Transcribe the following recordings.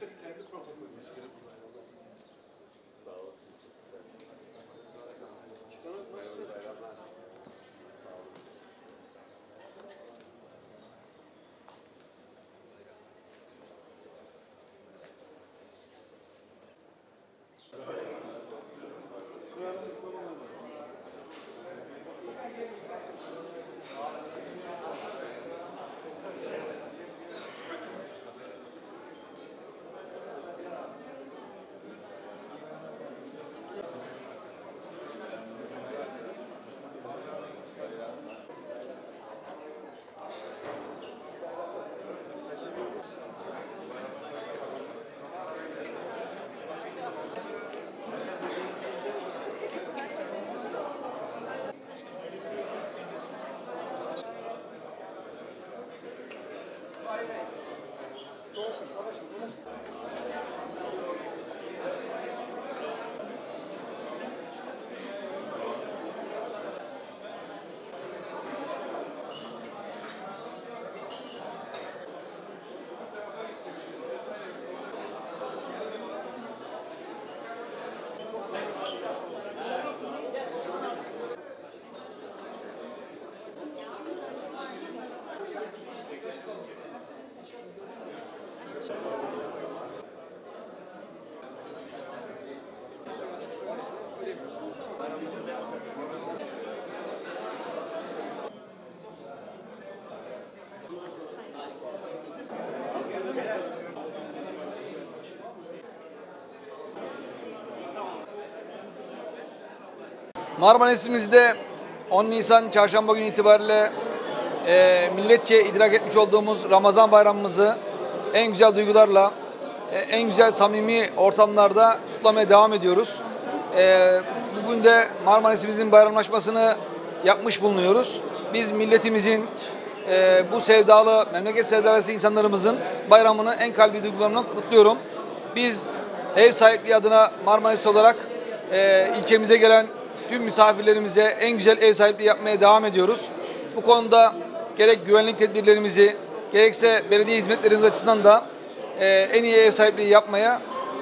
kendi problemimiz. ulaşın, ulaşın, ulaşın. Marmaris'imizde 10 Nisan çarşamba günü itibariyle e, milletçe idrak etmiş olduğumuz Ramazan bayramımızı en güzel duygularla, e, en güzel samimi ortamlarda kutlamaya devam ediyoruz. E, bugün de Marmaris'imizin bayramlaşmasını yapmış bulunuyoruz. Biz milletimizin, e, bu sevdalı, memleket sevdalısı insanlarımızın bayramını en kalbi duygularımla kutluyorum. Biz ev sahipliği adına Marmaris olarak e, ilçemize gelen tüm misafirlerimize en güzel ev sahipliği yapmaya devam ediyoruz. Bu konuda gerek güvenlik tedbirlerimizi gerekse belediye hizmetlerimiz açısından da e, en iyi ev sahipliği yapmaya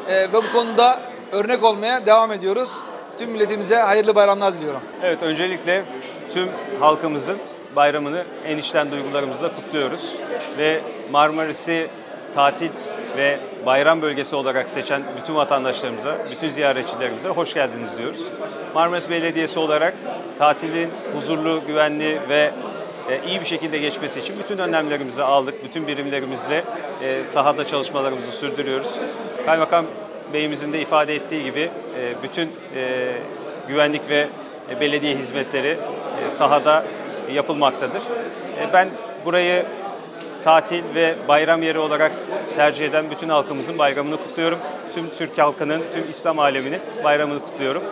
e, ve bu konuda örnek olmaya devam ediyoruz. Tüm milletimize hayırlı bayramlar diliyorum. Evet, öncelikle tüm halkımızın bayramını en içten duygularımızla kutluyoruz. Ve Marmaris'i tatil ve bayram bölgesi olarak seçen bütün vatandaşlarımıza, bütün ziyaretçilerimize hoş geldiniz diyoruz. Marmaris Belediyesi olarak tatilin huzurlu, güvenli ve e, iyi bir şekilde geçmesi için bütün önlemlerimizi aldık. Bütün birimlerimizle e, sahada çalışmalarımızı sürdürüyoruz. Kaymakam Beyimizin de ifade ettiği gibi e, bütün güvenlik ve belediye hizmetleri sahada yapılmaktadır. Ben burayı tatil ve bayram yeri olarak tercih eden bütün halkımızın bayramını kutluyorum. Tüm Türk halkının, tüm İslam aleminin bayramını kutluyorum.